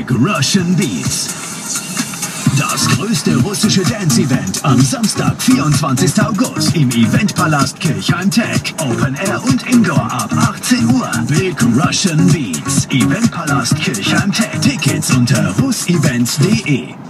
Classic Russian Beats. Das größte russische Dance-Event am Samstag, 24. August im Eventpalast Kirchheim Tech. Open Air und Indoor ab 18 Uhr. Big Russian Beats. Eventpalast Kirchheim Tech. Tickets unter russevents.de.